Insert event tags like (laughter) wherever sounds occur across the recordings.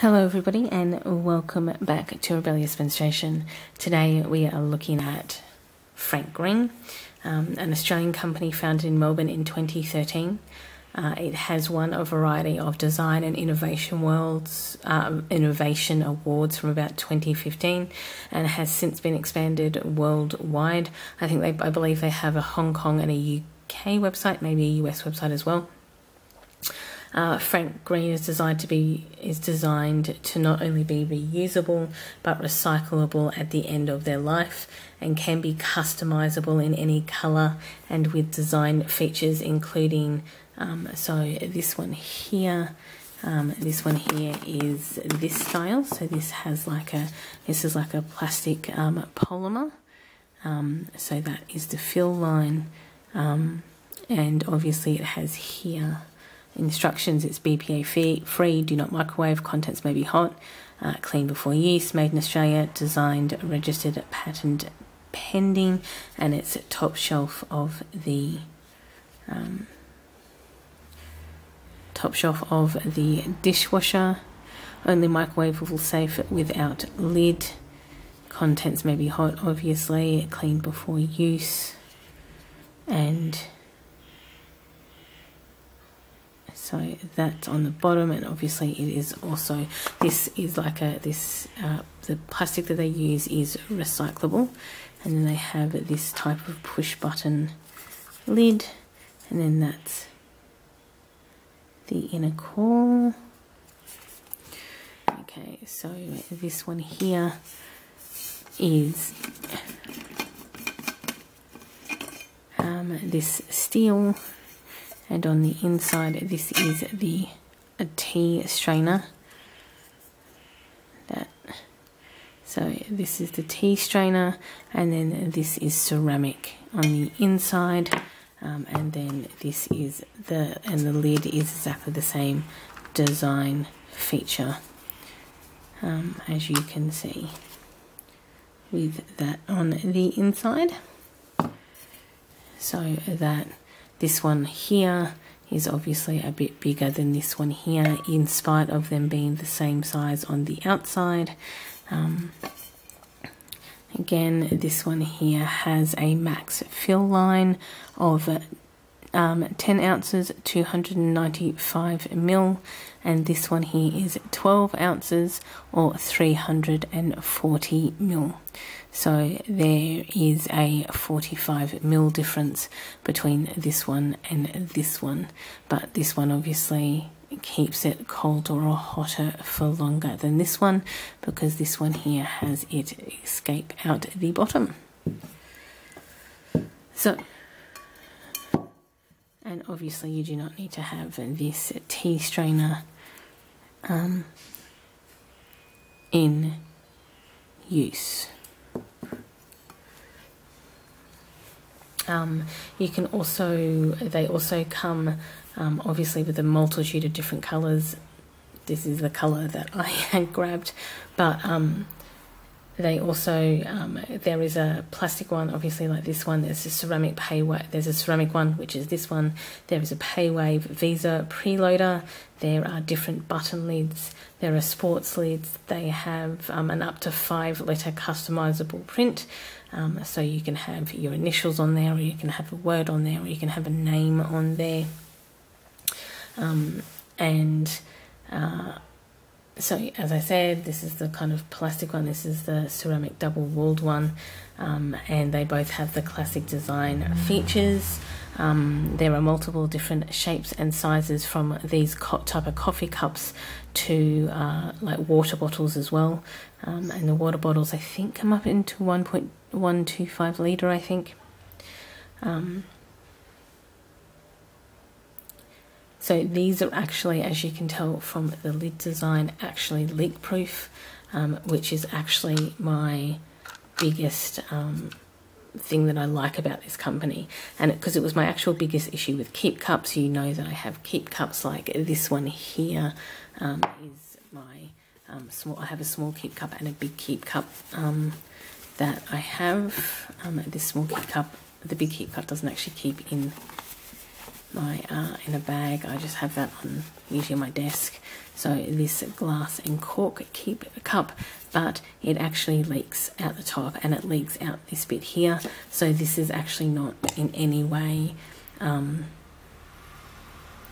Hello, everybody, and welcome back to Rebellious Menstruation. Today we are looking at Frank Green, um, an Australian company founded in Melbourne in 2013. Uh, it has won a variety of design and innovation worlds um, innovation awards from about 2015, and has since been expanded worldwide. I think they, I believe they have a Hong Kong and a UK website, maybe a US website as well. Uh, Frank Green is designed to be is designed to not only be reusable but recyclable at the end of their life and can be customizable in any color and with design features including um, so this one here um, this one here is this style. So this has like a this is like a plastic um, polymer. Um, so that is the fill line. Um, and obviously it has here Instructions it's BPA free, do not microwave, contents may be hot, uh, clean before use, made in Australia, designed, registered, patent pending, and it's top shelf of the um, top shelf of the dishwasher. Only microwavable safe without lid. Contents may be hot, obviously, clean before use, and so that's on the bottom and obviously it is also this is like a this uh, the plastic that they use is recyclable. And then they have this type of push button lid and then that's the inner core. Okay so this one here is um, this steel and on the inside this is the a tea strainer. That so this is the tea strainer and then this is ceramic on the inside um, and then this is the and the lid is exactly the same design feature um, as you can see with that on the inside. So that this one here is obviously a bit bigger than this one here in spite of them being the same size on the outside. Um, again, this one here has a max fill line of um, 10 ounces, 295 mil, and this one here is 12 ounces or 340 mil. So there is a 45 mil difference between this one and this one, but this one obviously keeps it colder or hotter for longer than this one because this one here has it escape out the bottom. So and obviously you do not need to have this tea strainer um, in use. Um, you can also, they also come um, obviously with a multitude of different colours. This is the colour that I (laughs) had grabbed, but um, they also um, there is a plastic one obviously like this one. There's a ceramic paywave there's a ceramic one which is this one. There is a paywave visa preloader. There are different button lids. There are sports lids. They have um, an up to five letter customizable print. Um, so you can have your initials on there or you can have a word on there or you can have a name on there. Um, and uh, so as I said, this is the kind of plastic one, this is the ceramic double walled one, um, and they both have the classic design features. Um, there are multiple different shapes and sizes from these type of coffee cups to uh, like water bottles as well. Um, and the water bottles, I think, come up into 1.125 litre, I think. Um, So these are actually, as you can tell from the lid design, actually leak proof, um, which is actually my biggest um, thing that I like about this company. And because it, it, was my actual biggest issue with keep cups, you know that I have keep cups like this one here um, is my um, small, I have a small keep cup and a big keep cup um, that I have. Um, this small keep cup, the big keep cup doesn't actually keep in my uh, in a bag. I just have that on usually my desk. So this glass and cork keep a cup, but it actually leaks out the top and it leaks out this bit here. So this is actually not in any way um,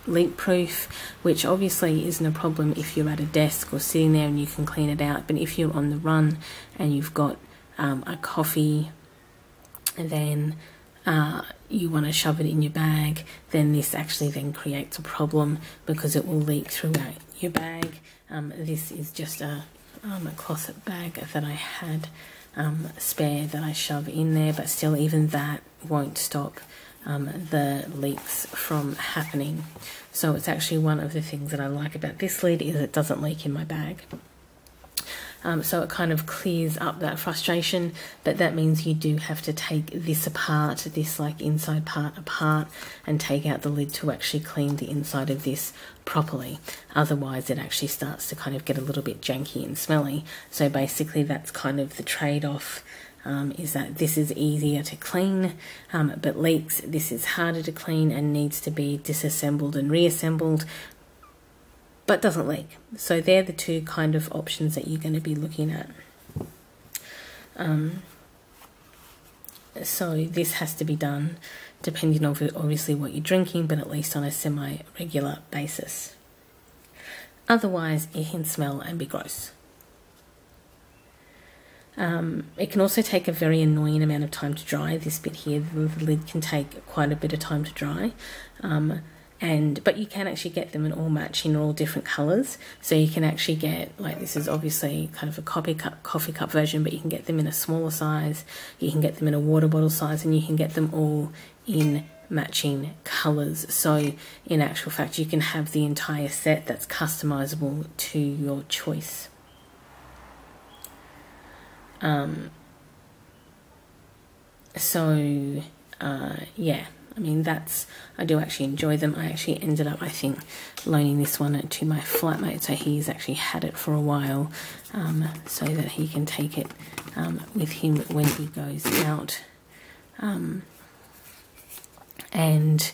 leak proof, which obviously isn't a problem if you're at a desk or sitting there and you can clean it out. But if you're on the run and you've got um, a coffee, then uh, you want to shove it in your bag, then this actually then creates a problem because it will leak throughout your bag. Um, this is just a, um, a cloth bag that I had um, spare that I shove in there, but still even that won't stop um, the leaks from happening. So it's actually one of the things that I like about this lid is it doesn't leak in my bag. Um, so it kind of clears up that frustration, but that means you do have to take this apart, this like inside part apart, and take out the lid to actually clean the inside of this properly. Otherwise, it actually starts to kind of get a little bit janky and smelly. So basically, that's kind of the trade off. Um, is that this is easier to clean, um, but leaks, this is harder to clean and needs to be disassembled and reassembled, but doesn't leak. So they're the two kind of options that you're going to be looking at. Um, so this has to be done depending on obviously what you're drinking, but at least on a semi-regular basis. Otherwise, it can smell and be gross. Um, it can also take a very annoying amount of time to dry. This bit here, the lid can take quite a bit of time to dry. Um, and but you can actually get them in all matching all different colors so you can actually get like this is obviously kind of a coffee cup coffee cup version but you can get them in a smaller size. You can get them in a water bottle size and you can get them all in matching colors so in actual fact you can have the entire set that's customizable to your choice. Um so uh yeah I mean, that's, I do actually enjoy them. I actually ended up, I think, loaning this one to my flatmate, so he's actually had it for a while, um, so that he can take it um, with him when he goes out. Um, and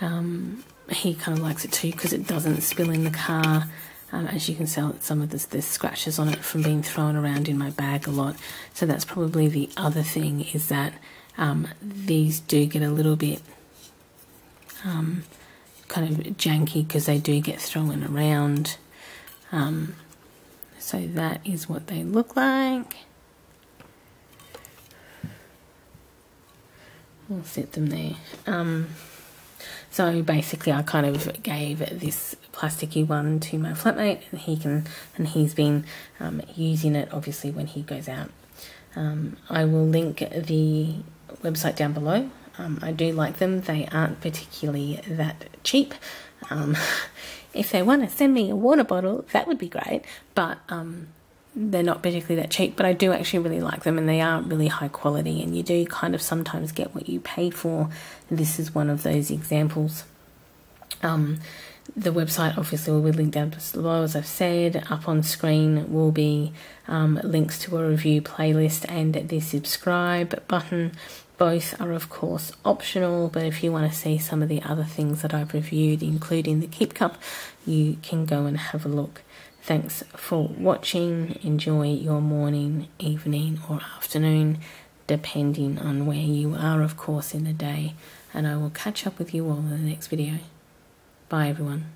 um, he kind of likes it too because it doesn't spill in the car. Um, as you can see, some of there's scratches on it from being thrown around in my bag a lot. So that's probably the other thing is that um, these do get a little bit um, kind of janky because they do get thrown around. Um, so that is what they look like. We'll set them there. So basically, I kind of gave this plasticky one to my flatmate, and he can, and he's been um, using it obviously when he goes out. Um, I will link the website down below um, I do like them. They aren't particularly that cheap. Um, (laughs) if they want to send me a water bottle, that would be great. But um, they're not particularly that cheap. But I do actually really like them, and they are really high quality. And you do kind of sometimes get what you pay for. This is one of those examples. Um, the website obviously will be linked down below as I've said up on screen will be um, links to a review playlist and the subscribe button both are of course optional, but if you want to see some of the other things that I've reviewed, including the Keep Cup, you can go and have a look. Thanks for watching. Enjoy your morning, evening, or afternoon, depending on where you are, of course, in the day. And I will catch up with you all in the next video. Bye, everyone.